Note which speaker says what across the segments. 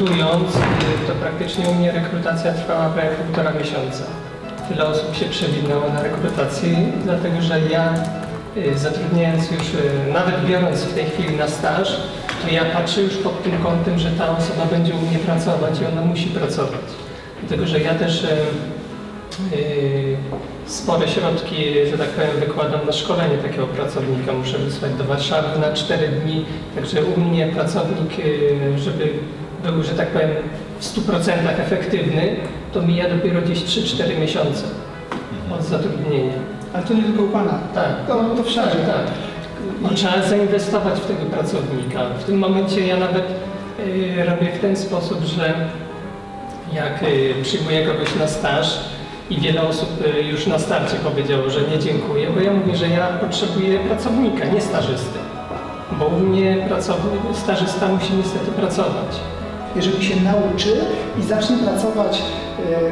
Speaker 1: rekrutując, y, to praktycznie u mnie rekrutacja trwała prawie półtora miesiąca. Tyle osób się przewinęło na rekrutację, dlatego że ja y, zatrudniając już, y, nawet biorąc w tej chwili na staż, to ja patrzę już pod tym kątem, że ta osoba będzie u mnie pracować i ona musi pracować. Dlatego, że ja też spore środki, że tak powiem, wykładam na szkolenie takiego pracownika. Muszę wysłać do Warszawy na 4 dni, także u mnie pracownik, żeby był, że tak powiem, w 100% efektywny, to mija dopiero gdzieś 3-4 miesiące od zatrudnienia.
Speaker 2: Ale to nie tylko u Pana.
Speaker 1: Tak.
Speaker 2: To, to wszędzie.
Speaker 1: Tak. I trzeba zainwestować w tego pracownika. W tym momencie ja nawet y, robię w ten sposób, że jak y, przyjmuję kogoś na staż i wiele osób y, już na starcie powiedziało, że nie dziękuję, bo ja mówię, że ja potrzebuję pracownika, nie stażysty. Bo u mnie pracownik, stażysta musi niestety pracować.
Speaker 2: Jeżeli się nauczy i zacznie pracować e,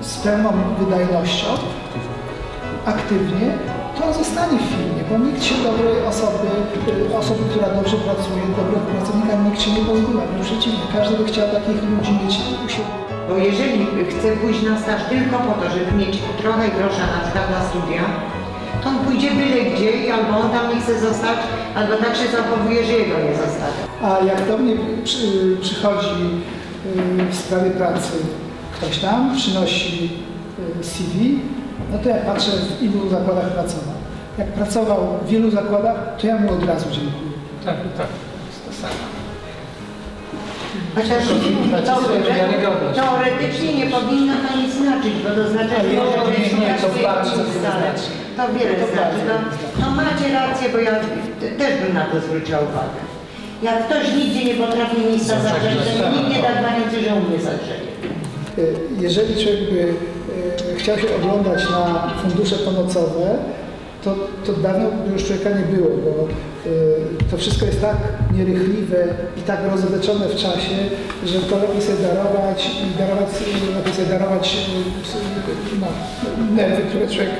Speaker 2: z pełną wydajnością, aktywnie, to on zostanie w firmie, bo nikt się dobrej osoby, e, osoby, która dobrze pracuje, dobrego pracownika, nikt się nie pozbywa. Wręcz przeciwnie, każdy by chciał takich ludzi mieć u siebie.
Speaker 3: Bo jeżeli chce pójść na staż tylko po to, żeby mieć trochę grosza na przykład na studia, on pójdzie byle gdzie i albo on tam nie chce zostać, albo tak się zachowuje, że jego nie zostawia.
Speaker 2: A jak do mnie przy, przychodzi y, w sprawie pracy ktoś tam, przynosi y, CV, no to ja patrzę w ilu zakładach pracował. Jak pracował w wielu zakładach, to ja mu od razu dziękuję.
Speaker 1: Tak, tak. To samo.
Speaker 3: Chociaż
Speaker 1: Znaczy,
Speaker 3: teoretycznie nie powinno to nic znaczyć, bo to znaczy, że
Speaker 2: Nie,
Speaker 3: może
Speaker 2: nie, nie, to
Speaker 3: szukać
Speaker 2: bardzo
Speaker 3: wielu
Speaker 2: wiele
Speaker 3: wcale.
Speaker 2: znaczy.
Speaker 3: To wiele
Speaker 2: To
Speaker 3: znaczy.
Speaker 2: bardzo
Speaker 3: No,
Speaker 2: wiele
Speaker 3: no macie rację, bo ja też bym na to zwróciła uwagę. Jak ktoś nigdzie nie potrafi miejsca zagrzeć, to nikt nie da gwarancji, że umie zagrzeje.
Speaker 2: Y, Jeżeli człowiek by y, chciał się oglądać na fundusze pomocowe, to, to dawno by już człowieka nie było, bo y, to wszystko jest tak nierychliwe i tak rozwleczone w czasie, że to lepiej sobie darować i darować, lepiej sobie darować y, no, nerwy, które człowiek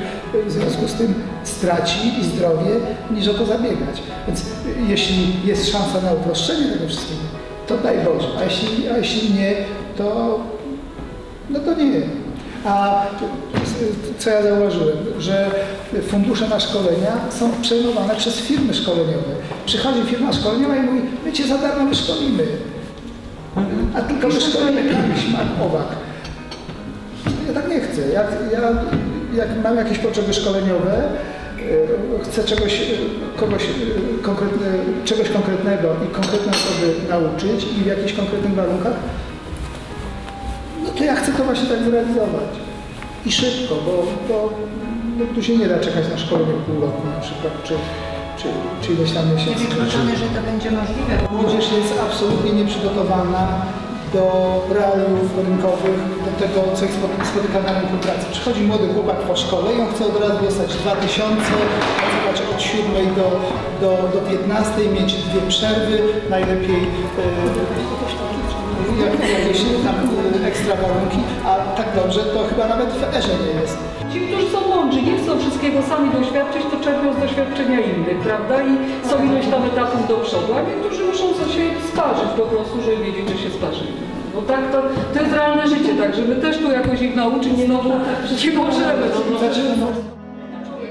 Speaker 2: w związku z tym straci i zdrowie, niż o to zabiegać. Więc jeśli jest szansa na uproszczenie tego wszystkiego, to daj Boże, a jeśli, a jeśli nie, to no to nie. A co ja zauważyłem, że fundusze na szkolenia są przejmowane przez firmy szkoleniowe. Przychodzi firma szkoleniowa i mówi, my cię za darmo wyszkolimy. A tylko wyszkolimy jakiś mak, owak. Ja tak nie chcę. Jak, ja, jak mam jakieś potrzeby szkoleniowe, e, chcę czegoś, e, kogoś, e, konkretne, czegoś konkretnego i konkretne osoby nauczyć i w jakichś konkretnych warunkach, no to ja chcę to właśnie tak zrealizować. I szybko, bo, bo no, tu się nie da czekać na szkolenie pół roku na przykład, czy, czy, czy ileś tam miesięcy.
Speaker 3: Niewykluczone, że to będzie możliwe.
Speaker 2: Młodzież jest absolutnie nieprzygotowana do realiów rynkowych, do tego, co ich spoty- spotyka na rynku pracy. Przychodzi młody chłopak po szkole i on chce od razu dostać 2000, pracować od 7 do, do, do 15, mieć dwie przerwy, najlepiej jak, jakieś tam e, ekstra warunki, a tak dobrze to chyba nawet w erze nie jest.
Speaker 4: Ci, którzy są mądrzy, nie chcą wszystkiego sami doświadczyć, to czerpią z doświadczenia innych, prawda? I są ilość tam etapów do przodu, a niektórzy muszą się sparzyć po prostu, żeby wiedzieć, że się sparzyli. Bo tak to, to jest realne życie, także my też tu jakoś ich nauczyć znowu nie możemy. No, no.
Speaker 2: Znaczy, no,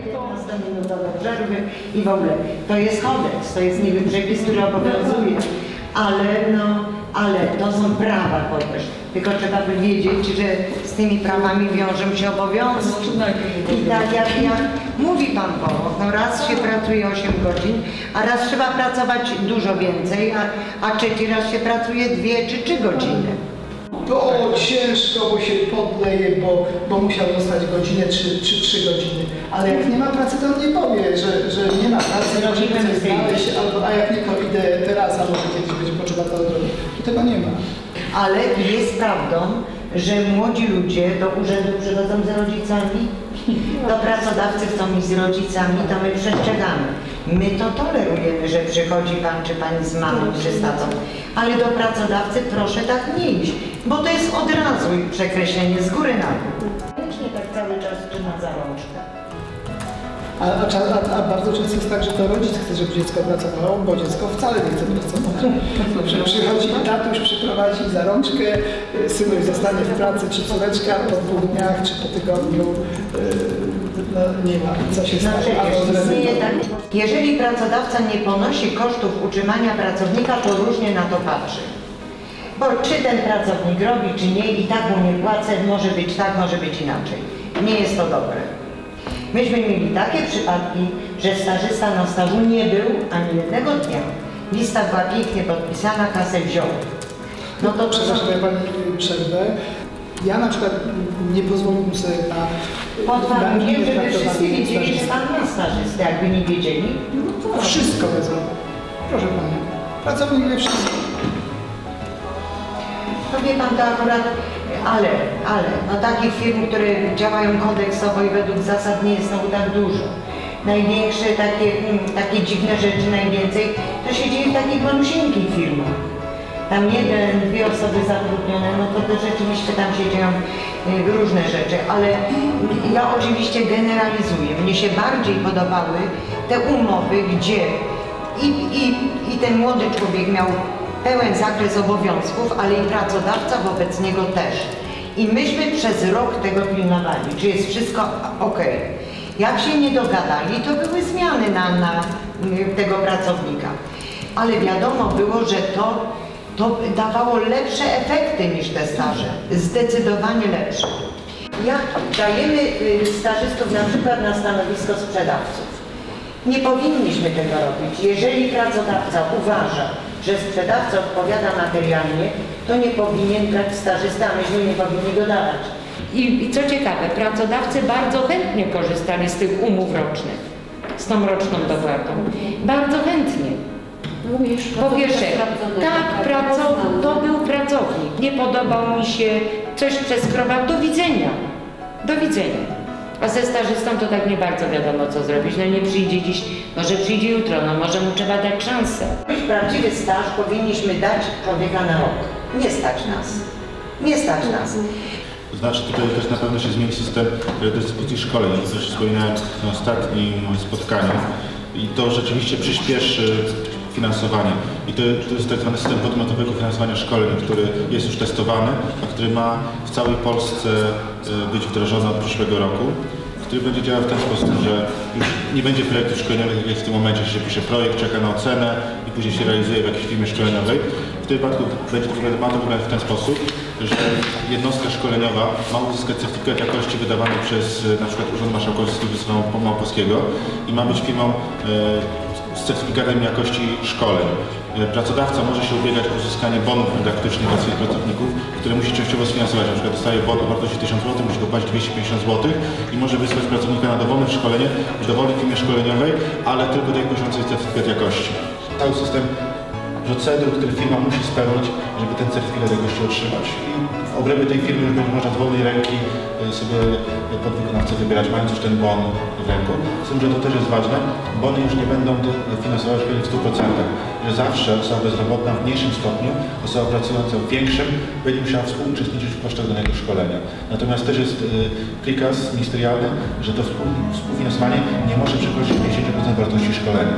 Speaker 3: 15-minutowe przerwy i w ogóle. To jest kodeks, to jest niby przepis, który obowiązuje, ale no, ale to są prawa kogoś. Tylko trzeba by wiedzieć, że z tymi prawami wiążą się obowiązki. I tak jak, jak mówi Pan Boło, no raz się pracuje 8 godzin, a raz trzeba pracować dużo więcej, a, a trzeci raz się pracuje 2 czy 3 godziny.
Speaker 2: To ciężko, bo się podleje, bo, bo musiał dostać godzinę czy, czy trzy godziny. Ale jak nie ma pracy, to on nie powie, że, że nie ma pracy, że
Speaker 3: Robimy
Speaker 2: chce
Speaker 3: zdjęcie.
Speaker 2: znaleźć, albo a jak nie, idę teraz, a może kiedyś będzie potrzeba to zrobić. To tego nie ma.
Speaker 3: Ale jest prawdą, że młodzi ludzie do urzędu przychodzą z rodzicami, do pracodawcy chcą iść z rodzicami, to my przestrzegamy. My to tolerujemy, że przychodzi pan czy pani z mamą czy z tatą, ale do pracodawcy proszę tak nie iść, bo to jest od razu przekreślenie z góry na dół.
Speaker 2: A, a, a, a bardzo często jest tak, że to rodzic chce, żeby dziecko pracowało, bo dziecko wcale nie chce pracować. Że przychodzi tatuś, przyprowadzi za rączkę, y, synuś zostanie w pracy, czy córeczka po dwóch dniach, czy po tygodniu, y, no nie ma, co się
Speaker 3: Znaczy, istnieje tak, jeżeli pracodawca nie ponosi kosztów utrzymania pracownika, to różnie na to patrzy. Bo czy ten pracownik robi, czy nie, i tak mu nie płacę, może być tak, może być inaczej. Nie jest to dobre. Myśmy mieli takie przypadki, że stażysta na stażu nie był ani jednego dnia. Lista była pięknie podpisana, kasę wziął. No to.
Speaker 2: Przepraszam, ja Pani przerwę. Ja na przykład nie pozwoliłbym sobie na...
Speaker 3: Pod warunkiem, żeby wszyscy wiedzieli, że pan ma stażystę. Jakby nie wiedzieli, no to...
Speaker 2: Wszystko wezmą. Proszę Pani. Pracownik wie wszystko.
Speaker 3: To wie pan to akurat, ale, ale, no takich firm, które działają kodeksowo i według zasad nie jest znowu tak dużo. Największe takie, mm, takie dziwne rzeczy najwięcej to się dzieje w takich malusieńkich firmach. Tam jeden, dwie osoby zatrudnione, no to te rzeczywiście tam się dzieją y, różne rzeczy, ale ja oczywiście generalizuję. Mnie się bardziej podobały te umowy, gdzie i, i, i ten młody człowiek miał pełen zakres obowiązków, ale i pracodawca wobec niego też. I myśmy przez rok tego pilnowali, czy jest wszystko ok. Jak się nie dogadali, to były zmiany na, na y, tego pracownika. Ale wiadomo było, że to, to dawało lepsze efekty niż te staże. Zdecydowanie lepsze. Jak dajemy y, stażystów na przykład na stanowisko sprzedawców, nie powinniśmy tego robić. Jeżeli pracodawca uważa, że sprzedawca odpowiada materialnie, to nie powinien brać stażysta, a myśmy nie powinni go dawać.
Speaker 5: I, I co ciekawe, pracodawcy bardzo chętnie korzystali z tych umów rocznych, z tą roczną dopłatą. Bardzo chętnie. Po pierwsze, tak, pracow- to był pracownik, nie podobał mi się, coś przeskrobał, do widzenia, do widzenia. A ze stażystą to tak nie bardzo wiadomo co zrobić, no nie przyjdzie dziś, może przyjdzie jutro, no może mu trzeba dać szansę.
Speaker 3: Prawdziwy staż powinniśmy dać człowieka na rok. Nie stać nas. Nie stać nas.
Speaker 6: To znaczy tutaj też na pewno się zmieni system e, dystrybucji szkoleń, o też wspominałem na ostatnim spotkaniu. I to rzeczywiście przyspieszy finansowanie. I to, to jest tak zwany system podmiotowego finansowania szkoleń, który jest już testowany, a który ma w całej Polsce e, być wdrożony od przyszłego roku który będzie działał w ten sposób, że już nie będzie projektów szkoleniowych, jak jest w tym momencie, że się pisze projekt, czeka na ocenę i później się realizuje w jakiejś firmie szkoleniowej. W tym wypadku będzie to w ten sposób, że jednostka szkoleniowa ma uzyskać certyfikat jakości wydawany przez e, na przykład Urząd Marszałkowski Województwa Małopolskiego i ma być firmą e, z certyfikatem jakości szkoleń. E, Pracodawca może się ubiegać o uzyskanie bonów dydaktycznych dla swoich pracowników, które musi częściowo sfinansować. Na przykład dostaje bon o wartości 1000 zł, musi go płacić 250 zł i może wysłać pracownika na dowolne szkolenie w dowolnej firmie szkoleniowej, ale tylko tej posiadającej certyfikat jakości. Cały system procedur, które firma musi spełnić, żeby ten certyfikat jakości otrzymać. I w obrębie tej firmy już będzie można z wolnej ręki e, sobie podwykonawcę wybierać, mając już ten bon ręku. Z tym, że to też jest ważne, bony już nie będą finansować w 100%. Że zawsze osoba bezrobotna w mniejszym stopniu, osoba pracująca w większym będzie musiała współuczestniczyć w kosztach danego szkolenia. Natomiast też jest y, prikaz ministerialny, że to współ- współfinansowanie nie może przekroczyć 50% wartości szkolenia.